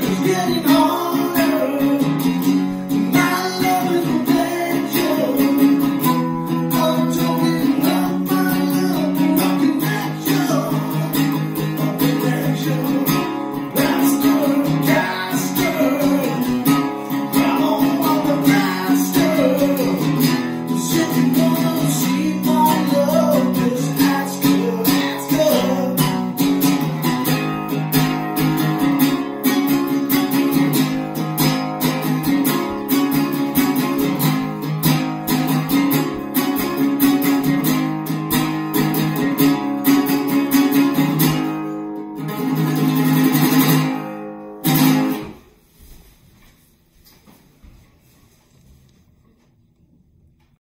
getting on.